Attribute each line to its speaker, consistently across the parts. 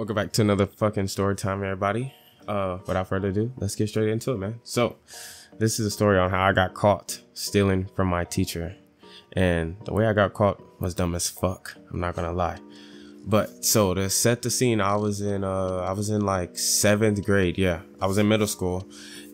Speaker 1: Welcome back to another fucking story time, everybody. Uh, without further ado, let's get straight into it, man. So, this is a story on how I got caught stealing from my teacher, and the way I got caught was dumb as fuck. I'm not gonna lie. But so to set the scene, I was in uh I was in like seventh grade. Yeah, I was in middle school,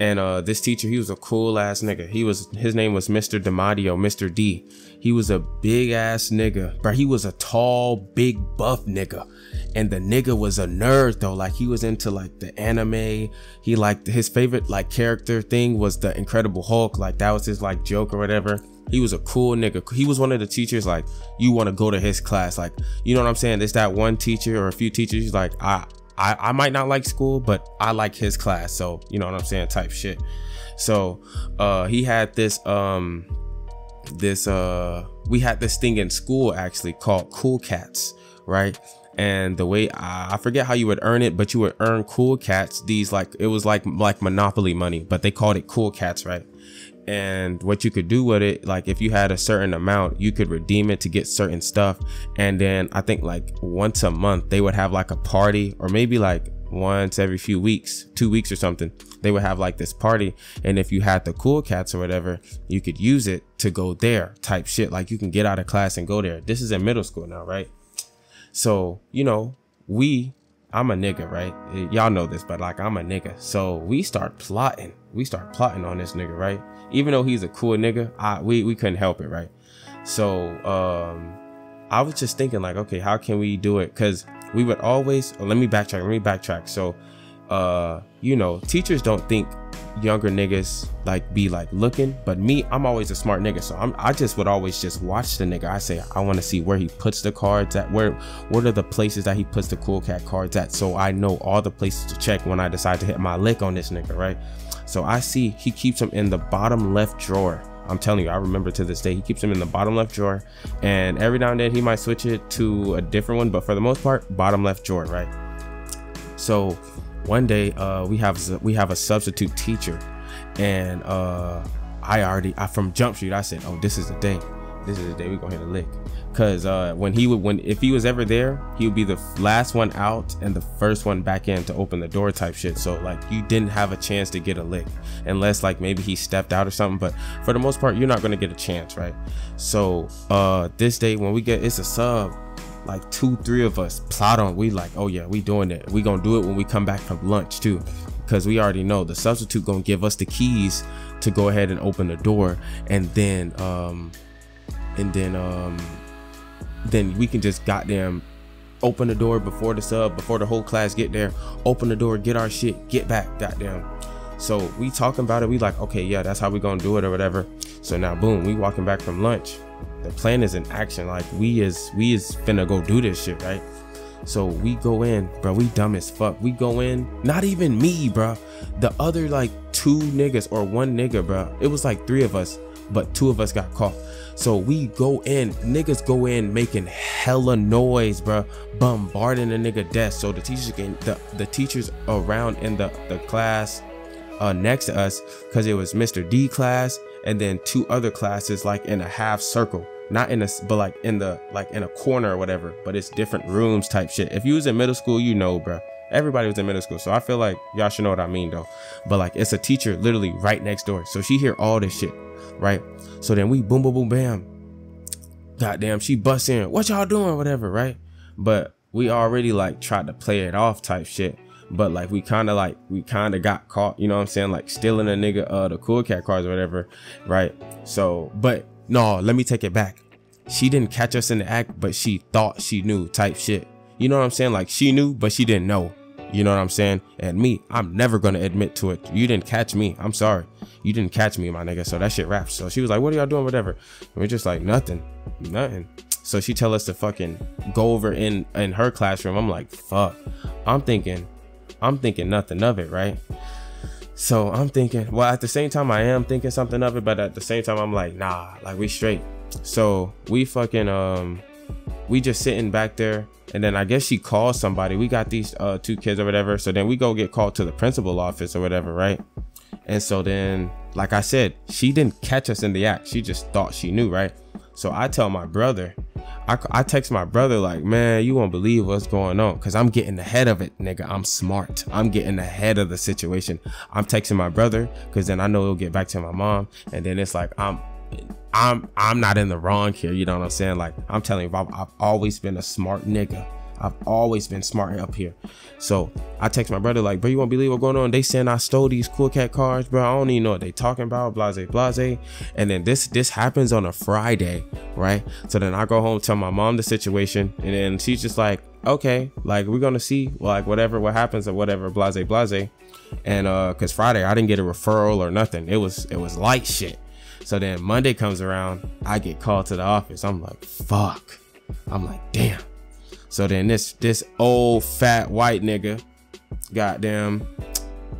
Speaker 1: and uh this teacher he was a cool ass nigga. He was his name was Mr. Demadio, Mr. D. He was a big ass nigga, but he was a tall, big buff nigga, and the nigga was a nerd though. Like he was into like the anime. He liked his favorite like character thing was the Incredible Hulk. Like that was his like joke or whatever. He was a cool nigga. He was one of the teachers like you want to go to his class. Like you know what I'm saying? There's that one teacher or a few teachers. Like I I I might not like school, but I like his class. So you know what I'm saying? Type shit. So uh he had this um this uh we had this thing in school actually called cool cats right and the way I, I, forget how you would earn it but you would earn cool cats these like it was like like monopoly money but they called it cool cats right and what you could do with it like if you had a certain amount you could redeem it to get certain stuff. And then i think like once a month they would have like a party or maybe like once every few weeks two weeks or something they would have like this party. And if you had the cool cats or whatever you could use it to go there type shit. Like you can get out of class and go there. This is in middle school now right? So you know we i'm a nigga right y'all know this but like i'm a nigga so we start plotting we start plotting on this nigga right even though he's a cool nigga, I we we couldn't help it, right? So um I was just thinking like, okay, how can we do it? Cause we would always oh, let me backtrack, let me backtrack. So uh, you know, teachers don't think younger niggas like be like looking but me i'm always a smart nigga so i'm i just would always just watch the nigga i say i want to see where he puts the cards at where what are the places that he puts the cool cat cards at so i know all the places to check when i decide to hit my lick on this nigga right so I see he keeps them in the bottom left drawer. I'm telling you, I remember to this day, he keeps them in the bottom left drawer. And every now and then he might switch it to a different one, but for the most part, bottom left drawer, right? So one day uh, we have we have a substitute teacher, and uh, I already I from Jump Street I said, oh, this is the day this is the day we gonna hit a lick. Cause uh, when he would, when if he was ever there, he would be the last one out and the first one back in to open the door type shit. So like you didn't have a chance to get a lick unless like maybe he stepped out or something. But for the most part, you're not gonna get a chance, right? So uh, this day when we get it's a sub, like two, three of us plot on. We like, oh yeah, we doing it. We gonna do it when we come back from lunch too, because we already know the substitute gonna give us the keys to go ahead and open the door, and then um and then um then we can just goddamn open the door before the sub before the whole class get there open the door get our shit get back goddamn so we talking about it we like okay yeah that's how we gonna do it or whatever so now boom we walking back from lunch the plan is in action like we is we is finna go do this shit right so we go in bro we dumb as fuck we go in not even me bro the other like two niggas or one nigga bro it was like three of us but two of us got caught so we go in, niggas go in making hella noise, bro, bombarding the nigga desk. So the teachers can the, the teachers around in the, the class uh, next to us, because it was Mr. D class and then two other classes like in a half circle. Not in a but like in the like in a corner or whatever, but it's different rooms type shit. If you was in middle school, you know, bro. Everybody was in middle school. So I feel like y'all should know what I mean though. But like it's a teacher literally right next door. So she hear all this shit right? So then we boom, boom, boom, bam. Goddamn, she busts in. What y'all doing? Whatever, right? But we already like tried to play it off type shit. But like we kind of like we kind of got caught, you know what I'm saying? Like stealing a nigga uh the cool cat cards or whatever, right? So, but no, let me take it back. She didn't catch us in the act, but she thought she knew type shit. You know what I'm saying? Like she knew, but she didn't know. You know what I'm saying? And me, I'm never gonna admit to it. You didn't catch me. I'm sorry. You didn't catch me, my nigga. So that shit raps. So she was like, what are y'all doing? Whatever. And we're just like, nothing. Nothing. So she tell us to fucking go over in in her classroom. I'm like, fuck. I'm thinking, I'm thinking nothing of it, right? So I'm thinking, well, at the same time, I am thinking something of it, but at the same time, I'm like, nah, like we straight. So we fucking um we just sitting back there and then i guess she calls somebody. We got these uh two kids or whatever so then we go get called to the principal office or whatever right? And so then like i said she didn't catch us in the act. She just thought she knew right? So I tell my brother, I, I text my brother like, man, you won't believe what's going on because I'm getting ahead of it, nigga. I'm smart. I'm getting ahead of the situation. I'm texting my brother because then I know he'll get back to my mom, and then it's like I'm. I'm I'm not in the wrong here, you know what I'm saying? Like I'm telling you, I've, I've always been a smart nigga. I've always been smart up here. So I text my brother like, bro, you won't believe what's going on? They saying I stole these cool cat cars, bro. I don't even know what they talking about, blase, blase. And then this this happens on a Friday, right? So then I go home, tell my mom the situation, and then she's just like, okay, like we're gonna see like whatever what happens or whatever, blase, blase. And uh, cause Friday I didn't get a referral or nothing. It was it was light shit. So then Monday comes around, I get called to the office. I'm like, fuck. I'm like, damn. So then this this old fat white nigga, goddamn,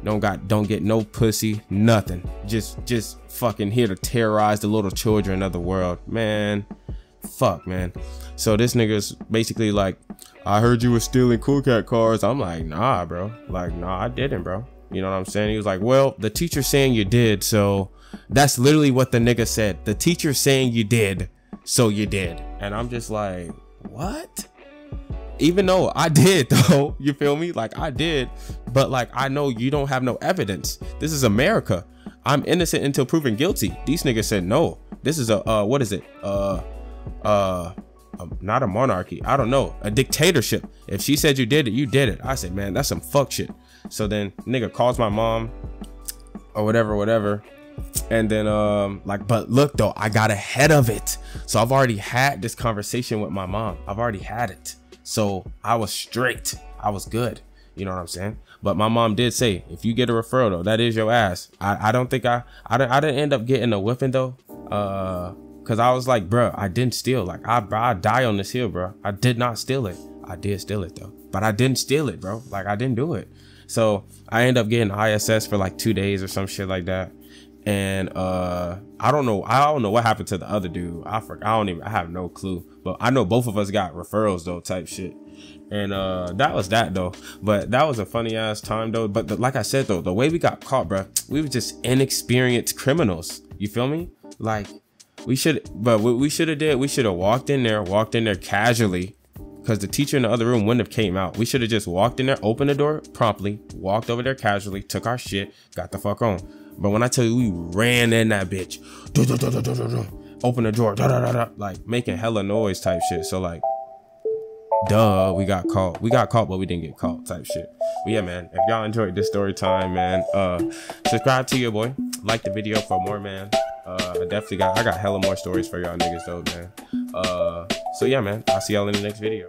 Speaker 1: don't got don't get no pussy, nothing. Just just fucking here to terrorize the little children of the world. Man, fuck, man. So this nigga's basically like, I heard you were stealing cool cat cars. I'm like, nah, bro. Like, nah, I didn't, bro. You know what I'm saying? He was like, well, the teacher's saying you did, so that's literally what the nigga said. The teacher's saying you did, so you did. And I'm just like, what? Even though I did though, you feel me? Like I did, but like I know you don't have no evidence. This is America. I'm innocent until proven guilty. These niggas said no. This is a uh what is it? Uh uh um, not a monarchy. I don't know. A dictatorship. If she said you did it, you did it. I said, man, that's some fuck shit. So then nigga calls my mom or whatever, whatever. And then um like but look though, I got ahead of it. So I've already had this conversation with my mom. I've already had it. So I was straight. I was good. You know what I'm saying? But my mom did say, if you get a referral though, that is your ass. I, I don't think I, I, I didn't end up getting a whipping though. Uh, cause I was like, bro, I didn't steal. Like I, I die on this hill, bro. I did not steal it. I did steal it though, but I didn't steal it, bro. Like I didn't do it. So I end up getting ISS for like two days or some shit like that. And uh, I don't know. I don't know what happened to the other dude. I forgot. I don't even. I have no clue. But I know both of us got referrals though, type shit. And uh, that was that though. But that was a funny ass time though. But the, like I said though, the way we got caught, bro, we were just inexperienced criminals. You feel me? Like we should, but what we should have did, we should have walked in there, walked in there casually, because the teacher in the other room wouldn't have came out. We should have just walked in there, opened the door promptly, walked over there casually, took our shit, got the fuck on. But when I tell you we ran in that bitch, open the da, like making hella noise type shit. So like, duh, we got caught. We got caught, but we didn't get caught type shit. But yeah, man, if y'all enjoyed this story time, man, uh, subscribe to your boy, like the video for more, man. Uh, I definitely got, I got hella more stories for y'all niggas though, man. Uh, so yeah, man, I'll see y'all in the next video.